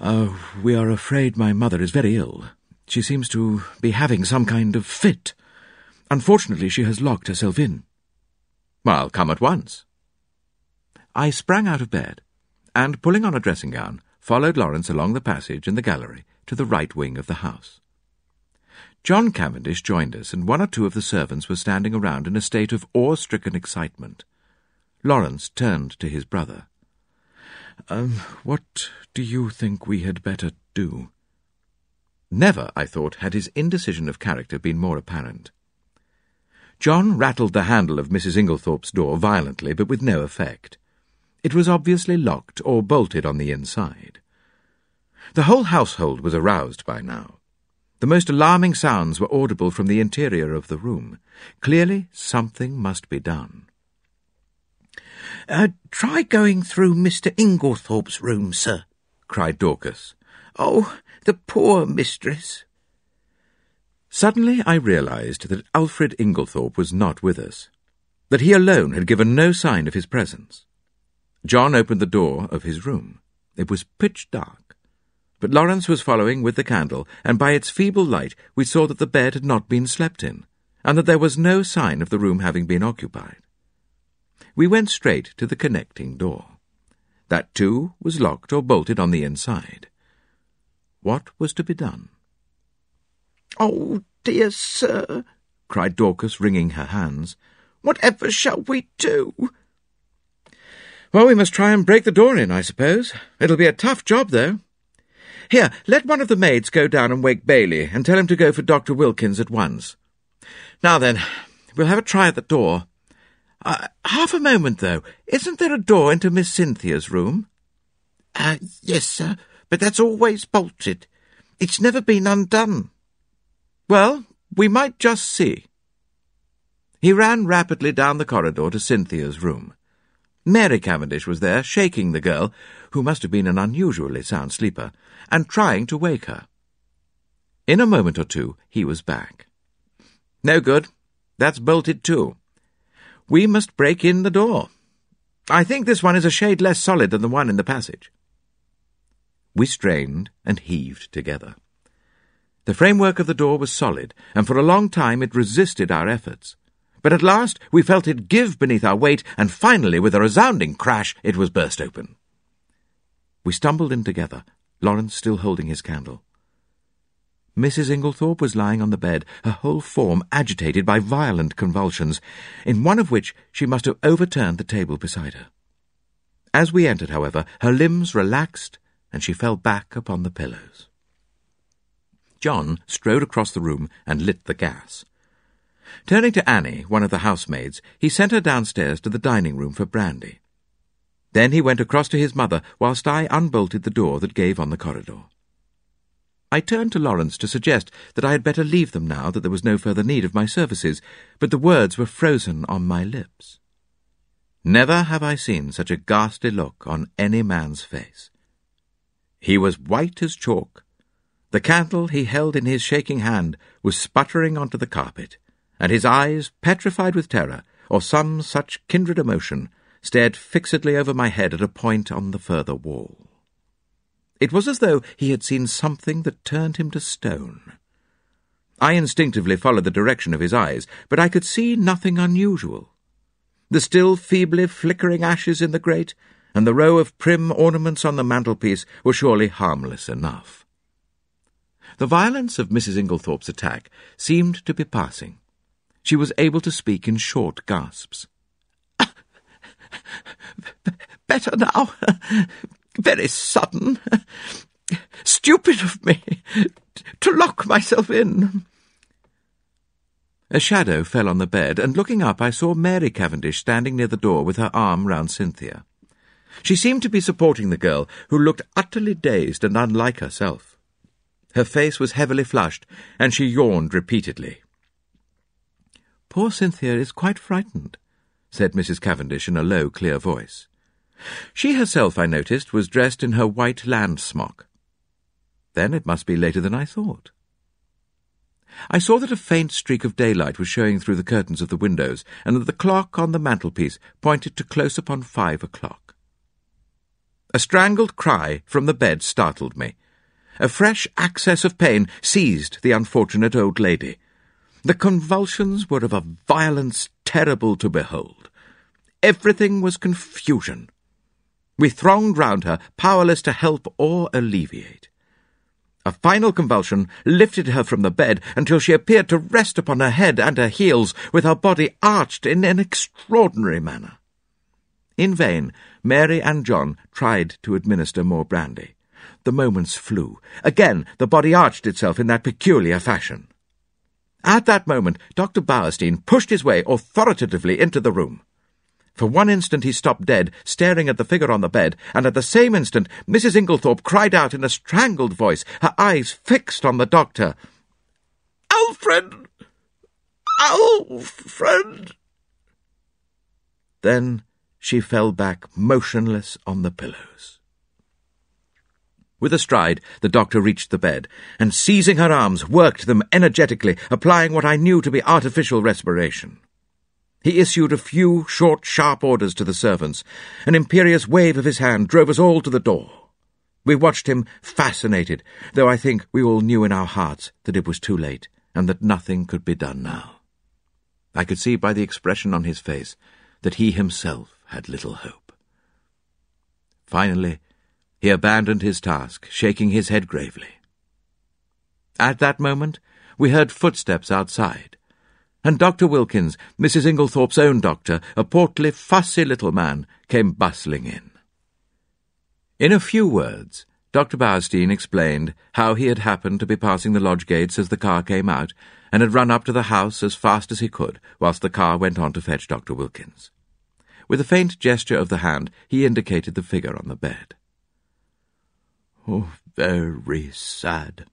Uh, we are afraid my mother is very ill. She seems to be having some kind of fit. Unfortunately, she has locked herself in. I'll come at once. I sprang out of bed, and, pulling on a dressing gown, followed Lawrence along the passage in the gallery to the right wing of the house. John Cavendish joined us, and one or two of the servants were standing around in a state of awe-stricken excitement. Lawrence turned to his brother. Um, what do you think we had better do? Never, I thought, had his indecision of character been more apparent. John rattled the handle of Mrs. Inglethorp's door violently, but with no effect. It was obviously locked or bolted on the inside. The whole household was aroused by now. The most alarming sounds were audible from the interior of the room. Clearly, something must be done. Uh, try going through Mr. Inglethorp's room, sir, cried Dorcas. Oh, the poor mistress. Suddenly I realized that Alfred Inglethorp was not with us, that he alone had given no sign of his presence. John opened the door of his room. It was pitch dark. But Lawrence was following with the candle, and by its feeble light we saw that the bed had not been slept in, and that there was no sign of the room having been occupied. We went straight to the connecting door. That, too, was locked or bolted on the inside. What was to be done? Oh, dear sir, cried Dorcas, wringing her hands. Whatever shall we do? Well, we must try and break the door in, I suppose. It'll be a tough job, though. Here, let one of the maids go down and wake Bailey, and tell him to go for Dr. Wilkins at once. Now then, we'll have a try at the door. Uh, half a moment, though. Isn't there a door into Miss Cynthia's room? Uh, yes, sir, but that's always bolted. It's never been undone. Well, we might just see. He ran rapidly down the corridor to Cynthia's room. Mary Cavendish was there, shaking the girl, who must have been an unusually sound sleeper, and trying to wake her. In a moment or two, he was back. No good. That's bolted too. We must break in the door. I think this one is a shade less solid than the one in the passage. We strained and heaved together. The framework of the door was solid, and for a long time it resisted our efforts. But at last we felt it give beneath our weight, and finally, with a resounding crash, it was burst open. We stumbled in together, Lawrence still holding his candle. Mrs. Inglethorp was lying on the bed, her whole form agitated by violent convulsions, in one of which she must have overturned the table beside her. As we entered, however, her limbs relaxed, and she fell back upon the pillows. John strode across the room and lit the gas. Turning to Annie, one of the housemaids, he sent her downstairs to the dining room for brandy. Then he went across to his mother whilst I unbolted the door that gave on the corridor. I turned to Lawrence to suggest that I had better leave them now that there was no further need of my services, but the words were frozen on my lips. Never have I seen such a ghastly look on any man's face. He was white as chalk. The candle he held in his shaking hand was sputtering onto the carpet, and his eyes, petrified with terror, or some such kindred emotion, stared fixedly over my head at a point on the further wall. It was as though he had seen something that turned him to stone. I instinctively followed the direction of his eyes, but I could see nothing unusual. The still feebly flickering ashes in the grate, and the row of prim ornaments on the mantelpiece were surely harmless enough. The violence of Mrs. Inglethorp's attack seemed to be passing. She was able to speak in short gasps. Better now. Very sudden. Stupid of me to lock myself in. A shadow fell on the bed, and looking up, I saw Mary Cavendish standing near the door with her arm round Cynthia. She seemed to be supporting the girl, who looked utterly dazed and unlike herself. Her face was heavily flushed, and she yawned repeatedly. Poor Cynthia is quite frightened, said Mrs. Cavendish in a low, clear voice. She herself, I noticed, was dressed in her white land smock. Then it must be later than I thought. I saw that a faint streak of daylight was showing through the curtains of the windows, and that the clock on the mantelpiece pointed to close upon five o'clock. A strangled cry from the bed startled me. A fresh access of pain seized the unfortunate old lady. The convulsions were of a violence terrible to behold. Everything was confusion. We thronged round her, powerless to help or alleviate. A final convulsion lifted her from the bed until she appeared to rest upon her head and her heels, with her body arched in an extraordinary manner. In vain, Mary and John tried to administer more brandy. The moments flew. Again, the body arched itself in that peculiar fashion. At that moment, Dr. Bauerstein pushed his way authoritatively into the room. For one instant he stopped dead, staring at the figure on the bed, and at the same instant Mrs. Inglethorp cried out in a strangled voice, her eyes fixed on the doctor, Alfred! Alfred! Then she fell back motionless on the pillows. With a stride, the doctor reached the bed, and seizing her arms, worked them energetically, applying what I knew to be artificial respiration. He issued a few short, sharp orders to the servants. An imperious wave of his hand drove us all to the door. We watched him fascinated, though I think we all knew in our hearts that it was too late and that nothing could be done now. I could see by the expression on his face that he himself had little hope. Finally, he abandoned his task, shaking his head gravely. At that moment, we heard footsteps outside, and Dr. Wilkins, Mrs. Inglethorp's own doctor, a portly, fussy little man, came bustling in. In a few words, Dr. Bauerstein explained how he had happened to be passing the lodge gates as the car came out, and had run up to the house as fast as he could, whilst the car went on to fetch Dr. Wilkins. With a faint gesture of the hand, he indicated the figure on the bed. Oh, very sad.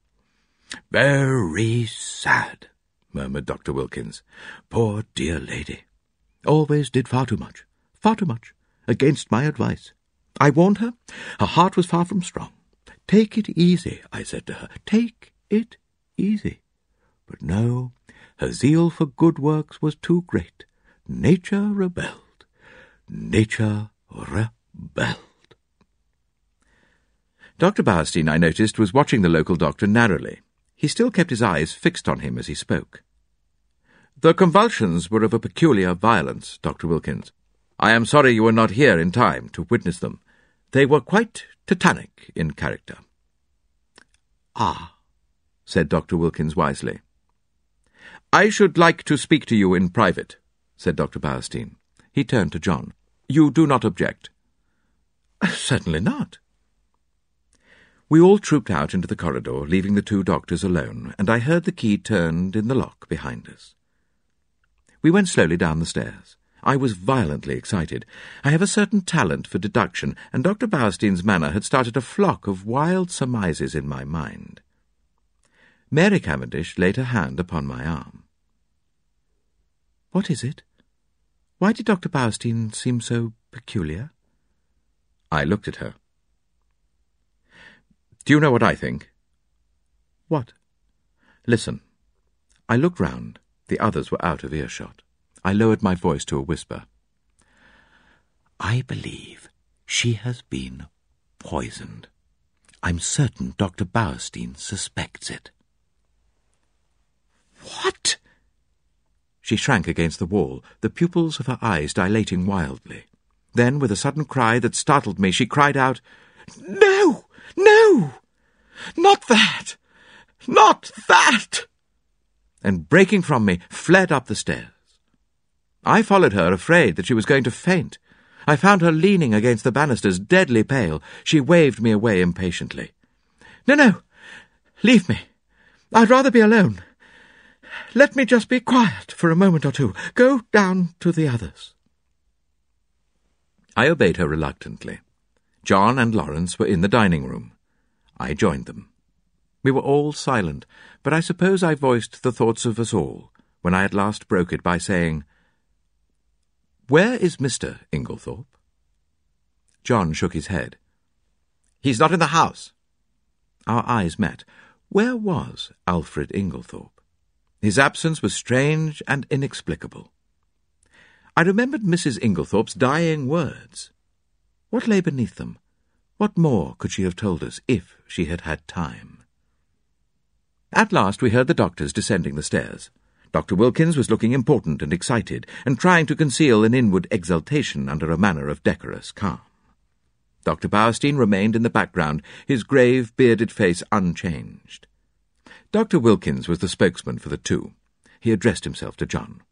Very sad, murmured Dr. Wilkins. Poor dear lady. Always did far too much, far too much, against my advice. I warned her. Her heart was far from strong. Take it easy, I said to her. Take it easy. But no, her zeal for good works was too great. Nature rebelled. Nature rebelled. Dr. Bauerstein, I noticed, was watching the local doctor narrowly. He still kept his eyes fixed on him as he spoke. The convulsions were of a peculiar violence, Dr. Wilkins. I am sorry you were not here in time to witness them. They were quite Titanic in character. Ah, said Dr. Wilkins wisely. I should like to speak to you in private, said Dr. Bauerstein. He turned to John. You do not object? Certainly not. We all trooped out into the corridor, leaving the two doctors alone, and I heard the key turned in the lock behind us. We went slowly down the stairs. I was violently excited. I have a certain talent for deduction, and Dr. Bauerstein's manner had started a flock of wild surmises in my mind. Mary Cavendish laid her hand upon my arm. What is it? Why did Dr. Bauerstein seem so peculiar? I looked at her. Do you know what I think? What? Listen. I looked round. The others were out of earshot. I lowered my voice to a whisper. I believe she has been poisoned. I'm certain Dr. Bauerstein suspects it. What? She shrank against the wall, the pupils of her eyes dilating wildly. Then, with a sudden cry that startled me, she cried out, No! No! Not that! Not that! And breaking from me, fled up the stairs. I followed her, afraid that she was going to faint. I found her leaning against the banisters, deadly pale. She waved me away impatiently. No, no, leave me. I'd rather be alone. Let me just be quiet for a moment or two. Go down to the others. I obeyed her reluctantly. John and Lawrence were in the dining room. I joined them. We were all silent, but I suppose I voiced the thoughts of us all when I at last broke it by saying, Where is Mr. Inglethorp? John shook his head. He's not in the house. Our eyes met. Where was Alfred Inglethorp? His absence was strange and inexplicable. I remembered Mrs. Inglethorp's dying words. What lay beneath them? What more could she have told us if she had had time? At last we heard the doctors descending the stairs. Dr. Wilkins was looking important and excited, and trying to conceal an inward exultation under a manner of decorous calm. Dr. Bauerstein remained in the background, his grave, bearded face unchanged. Dr. Wilkins was the spokesman for the two. He addressed himself to John.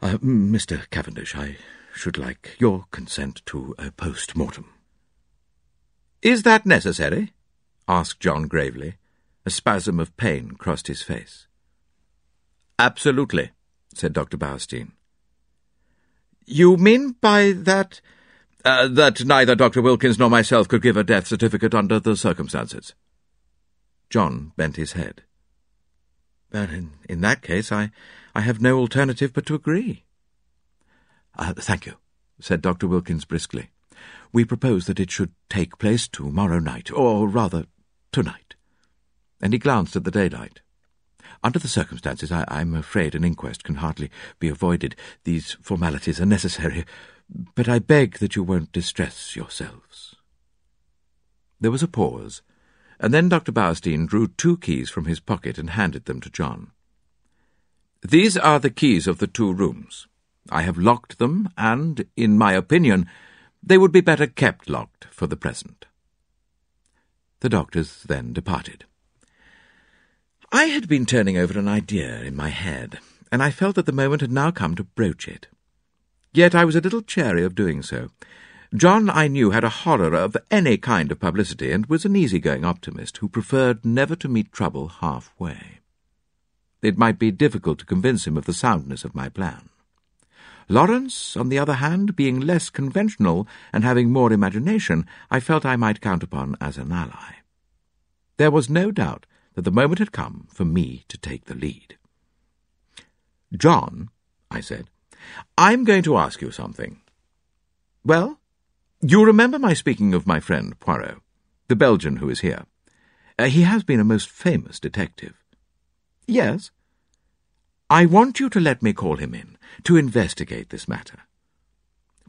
Uh, Mr. Cavendish, I should like your consent to a post-mortem. Is that necessary? asked John gravely. A spasm of pain crossed his face. Absolutely, said Dr. Bauerstein. You mean by that uh, that neither Dr. Wilkins nor myself could give a death certificate under the circumstances? John bent his head. But in, in that case, I, I have no alternative but to agree. Uh, thank you, said Dr. Wilkins briskly. We propose that it should take place tomorrow night, or rather, tonight. And he glanced at the daylight. Under the circumstances, I, I'm afraid an inquest can hardly be avoided. These formalities are necessary, but I beg that you won't distress yourselves. There was a pause, and then Dr. Bauerstein drew two keys from his pocket and handed them to John. These are the keys of the two rooms. I have locked them, and, in my opinion, they would be better kept locked for the present. The doctors then departed. I had been turning over an idea in my head, and I felt that the moment had now come to broach it. Yet I was a little chary of doing so. John, I knew, had a horror of any kind of publicity, and was an easy-going optimist who preferred never to meet trouble halfway. It might be difficult to convince him of the soundness of my plan. Lawrence, on the other hand, being less conventional and having more imagination, I felt I might count upon as an ally. There was no doubt that the moment had come for me to take the lead. John, I said, I'm going to ask you something. Well, you remember my speaking of my friend Poirot, the Belgian who is here. Uh, he has been a most famous detective. Yes. I want you to let me call him in to investigate this matter.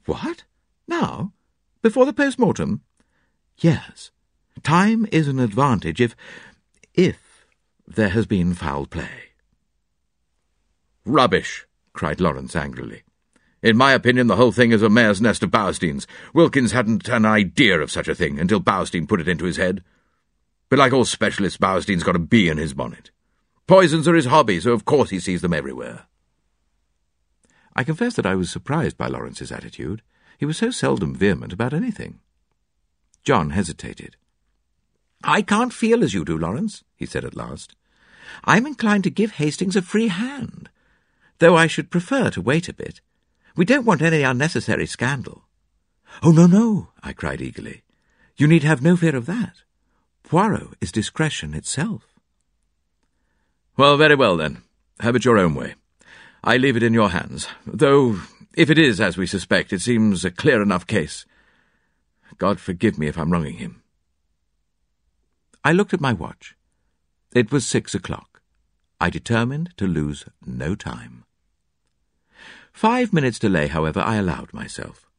What? Now? Before the post-mortem? Yes. Time is an advantage if... if there has been foul play. Rubbish, cried Lawrence angrily. In my opinion, the whole thing is a mare's nest of Bauerstein's. Wilkins hadn't an idea of such a thing until Bauerstein put it into his head. But like all specialists, Bauerstein's got a bee in his bonnet. Poisons are his hobby, so of course he sees them everywhere. I confess that I was surprised by Lawrence's attitude. He was so seldom vehement about anything. John hesitated. I can't feel as you do, Lawrence, he said at last. I'm inclined to give Hastings a free hand, though I should prefer to wait a bit. We don't want any unnecessary scandal. Oh, no, no, I cried eagerly. You need have no fear of that. Poirot is discretion itself. Well, very well, then. Have it your own way. I leave it in your hands, though, if it is as we suspect, it seems a clear enough case. God forgive me if I'm wronging him. I looked at my watch. It was six o'clock. I determined to lose no time. Five minutes delay, however, I allowed myself.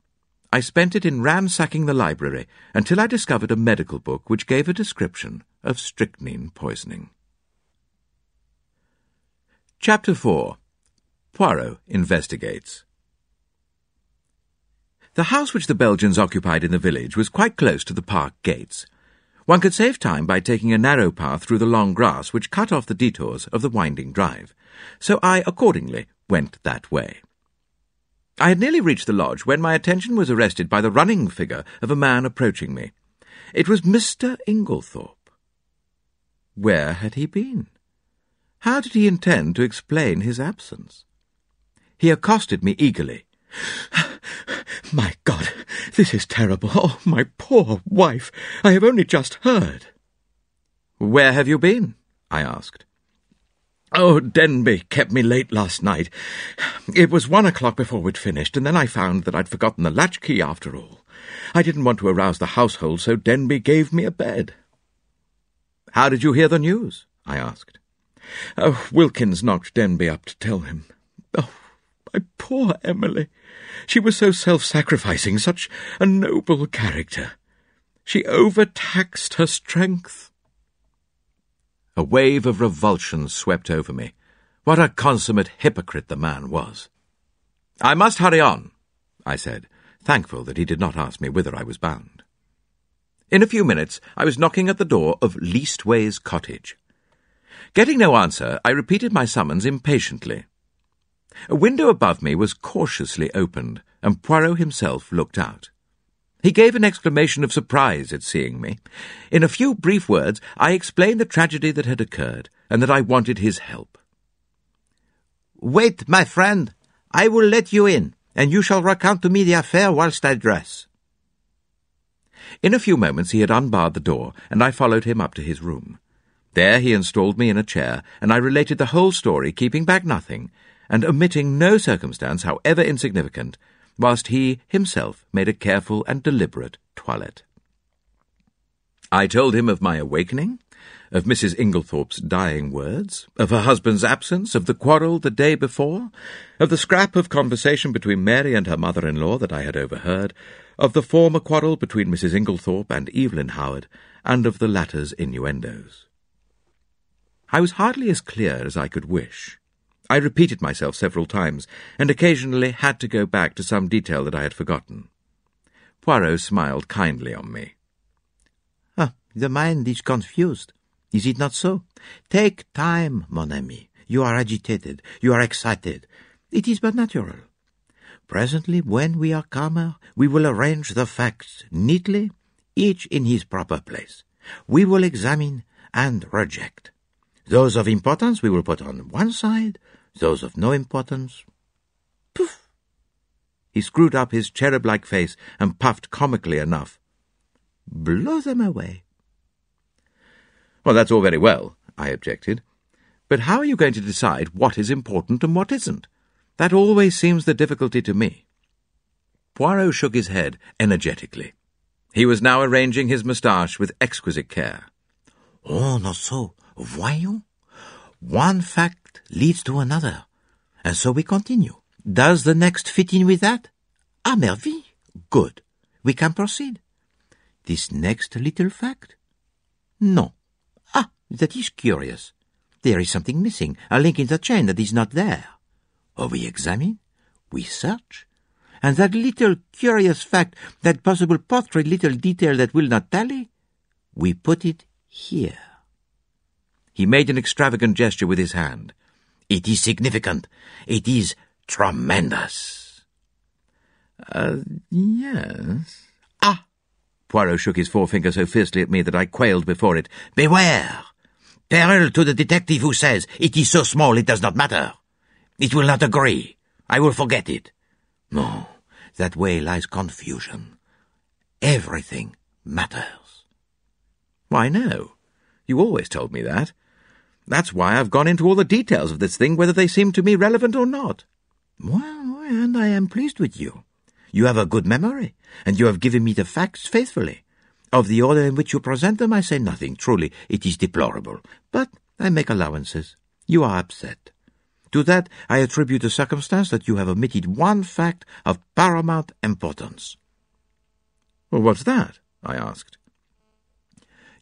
I spent it in ransacking the library until I discovered a medical book which gave a description of strychnine poisoning. Chapter 4 Poirot investigates. The house which the Belgians occupied in the village was quite close to the park gates. One could save time by taking a narrow path through the long grass which cut off the detours of the winding drive, so I accordingly went that way. I had nearly reached the lodge when my attention was arrested by the running figure of a man approaching me. It was Mr. Inglethorp. Where had he been? How did he intend to explain his absence? He accosted me eagerly. My God, this is terrible. Oh, my poor wife. I have only just heard. Where have you been? I asked. Oh, Denby kept me late last night. It was one o'clock before we'd finished, and then I found that I'd forgotten the latchkey after all. I didn't want to arouse the household, so Denby gave me a bed. How did you hear the news? I asked. Oh, Wilkins knocked Denby up to tell him. Oh, my poor Emily. She was so self-sacrificing, such a noble character. She overtaxed her strength. A wave of revulsion swept over me. What a consummate hypocrite the man was. I must hurry on, I said, thankful that he did not ask me whither I was bound. In a few minutes I was knocking at the door of Leastways Cottage. Getting no answer, I repeated my summons impatiently. A window above me was cautiously opened, and Poirot himself looked out. He gave an exclamation of surprise at seeing me. In a few brief words, I explained the tragedy that had occurred, and that I wanted his help. Wait, my friend. I will let you in, and you shall recount to me the affair whilst I dress. In a few moments he had unbarred the door, and I followed him up to his room. There he installed me in a chair, and I related the whole story, keeping back nothing, and omitting no circumstance, however insignificant, whilst he himself made a careful and deliberate toilet. I told him of my awakening, of Mrs. Inglethorp's dying words, of her husband's absence, of the quarrel the day before, of the scrap of conversation between Mary and her mother-in-law that I had overheard, of the former quarrel between Mrs. Inglethorp and Evelyn Howard, and of the latter's innuendos. I was hardly as clear as I could wish. I repeated myself several times, and occasionally had to go back to some detail that I had forgotten. Poirot smiled kindly on me. Ah, the mind is confused. Is it not so? Take time, mon ami. You are agitated. You are excited. It is but natural. Presently, when we are calmer, we will arrange the facts neatly, each in his proper place. We will examine and reject. Those of importance we will put on one side, those of no importance. Poof! He screwed up his cherub-like face and puffed comically enough. Blow them away. Well, that's all very well, I objected. But how are you going to decide what is important and what isn't? That always seems the difficulty to me. Poirot shook his head energetically. He was now arranging his moustache with exquisite care. Oh, not so. Voyons. One fact leads to another, and so we continue. Does the next fit in with that? À merveille. Good. We can proceed. This next little fact? No. Ah, that is curious. There is something missing, a link in the chain that is not there. Oh, we examine, we search, and that little curious fact, that possible portrait little detail that will not tally, we put it here. He made an extravagant gesture with his hand. It is significant. It is tremendous. Uh, yes. Ah! Poirot shook his forefinger so fiercely at me that I quailed before it. Beware! Peril to the detective who says it is so small it does not matter. It will not agree. I will forget it. No, that way lies confusion. Everything matters. Why, no. You always told me that. That's why I've gone into all the details of this thing, whether they seem to me relevant or not. Well, and I am pleased with you. You have a good memory, and you have given me the facts faithfully. Of the order in which you present them, I say nothing. Truly, it is deplorable. But I make allowances. You are upset. To that I attribute the circumstance that you have omitted one fact of paramount importance. Well, what's that? I asked.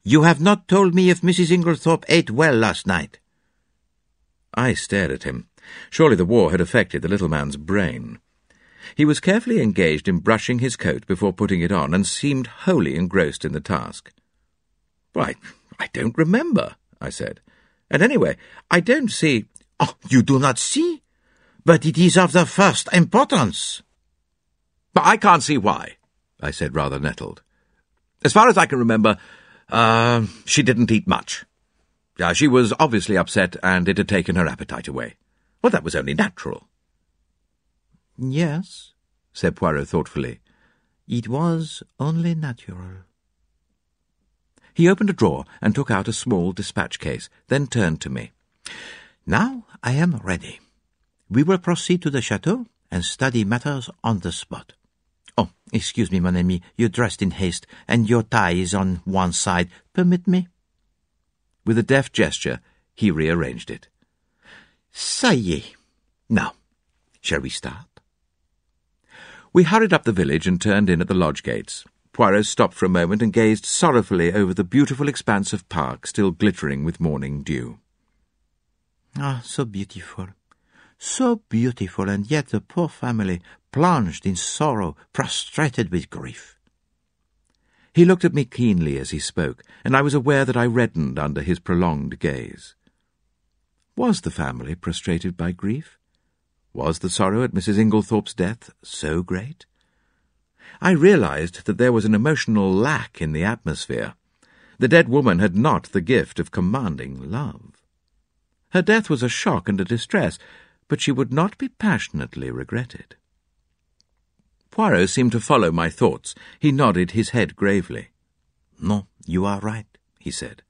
You have not told me if Mrs. Inglethorp ate well last night. I stared at him. Surely the war had affected the little man's brain. He was carefully engaged in brushing his coat before putting it on, and seemed wholly engrossed in the task. Why, I don't remember, I said. And anyway, I don't see... Oh, you do not see? But it is of the first importance. But I can't see why, I said, rather nettled. As far as I can remember, uh, she didn't eat much. Uh, she was obviously upset, and it had taken her appetite away. Well, that was only natural. Yes, said Poirot thoughtfully. It was only natural. He opened a drawer and took out a small dispatch case, then turned to me. Now I am ready. We will proceed to the chateau and study matters on the spot. Excuse me, mon ami, you're dressed in haste, and your tie is on one side. Permit me. With a deft gesture, he rearranged it. Ça y est. Now, shall we start? We hurried up the village and turned in at the lodge gates. Poirot stopped for a moment and gazed sorrowfully over the beautiful expanse of park still glittering with morning dew. Ah, so beautiful. So beautiful, and yet the poor family plunged in sorrow, prostrated with grief. He looked at me keenly as he spoke, and I was aware that I reddened under his prolonged gaze. Was the family prostrated by grief? Was the sorrow at Mrs. Inglethorp's death so great? I realized that there was an emotional lack in the atmosphere. The dead woman had not the gift of commanding love. Her death was a shock and a distress, but she would not be passionately regretted. Poirot seemed to follow my thoughts. He nodded his head gravely. No, you are right, he said.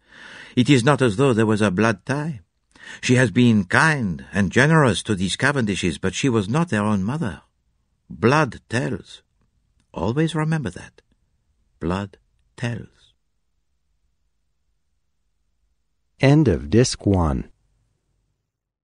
It is not as though there was a blood tie. She has been kind and generous to these Cavendishes, but she was not their own mother. Blood tells. Always remember that. Blood tells. End of Disc 1.